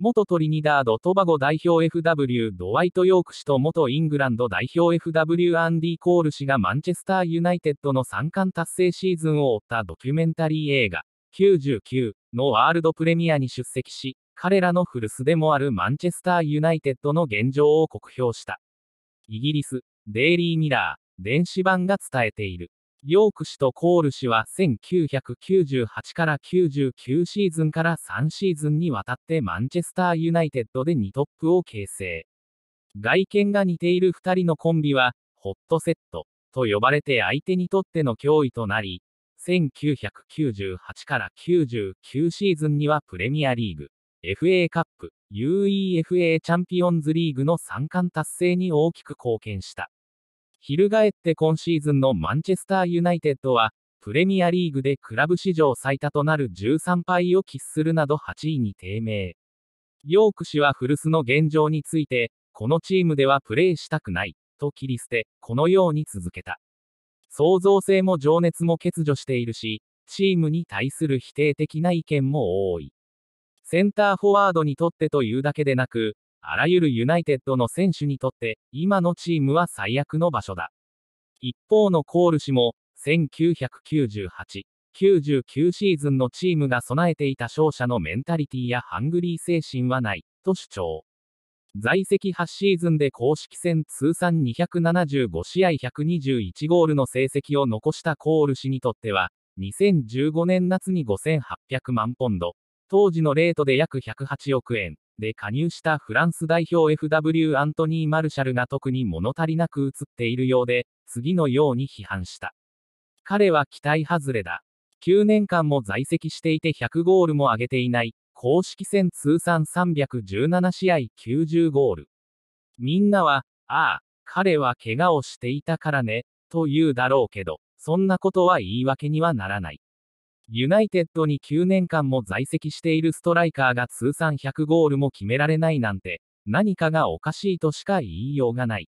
元トリニダード・トバゴ代表 FW ドワイト・ヨーク氏と元イングランド代表 FW アンディ・コール氏がマンチェスター・ユナイテッドの3冠達成シーズンを追ったドキュメンタリー映画99のワールドプレミアに出席し、彼らの古巣でもあるマンチェスター・ユナイテッドの現状を酷評した。イギリス、デイリー・ミラー、電子版が伝えている。ヨーク氏とコール氏は1998から99シーズンから3シーズンにわたってマンチェスターユナイテッドで2トップを形成。外見が似ている2人のコンビは、ホットセットと呼ばれて相手にとっての脅威となり、1998から99シーズンにはプレミアリーグ、FA カップ、UEFA チャンピオンズリーグの3冠達成に大きく貢献した。翻って今シーズンのマンチェスターユナイテッドは、プレミアリーグでクラブ史上最多となる13敗を喫するなど8位に低迷。ヨーク氏は古巣の現状について、このチームではプレーしたくない、と切り捨て、このように続けた。創造性も情熱も欠如しているし、チームに対する否定的な意見も多い。センターフォワードにとってというだけでなく、あらゆるユナイテッドの選手にとって、今のチームは最悪の場所だ。一方のコール氏も、1998、99シーズンのチームが備えていた勝者のメンタリティやハングリー精神はない、と主張。在籍8シーズンで公式戦通算275試合121ゴールの成績を残したコール氏にとっては、2015年夏に5800万ポンド、当時のレートで約108億円、で加入したフランス代表 FW アントニー・マルシャルが特に物足りなく映っているようで、次のように批判した。彼は期待外れだ。9年間も在籍していて100ゴールも挙げていない。公式戦通算317試合90ゴール。みんなは、ああ、彼は怪我をしていたからね、と言うだろうけど、そんなことは言い訳にはならない。ユナイテッドに9年間も在籍しているストライカーが通算100ゴールも決められないなんて、何かがおかしいとしか言いようがない。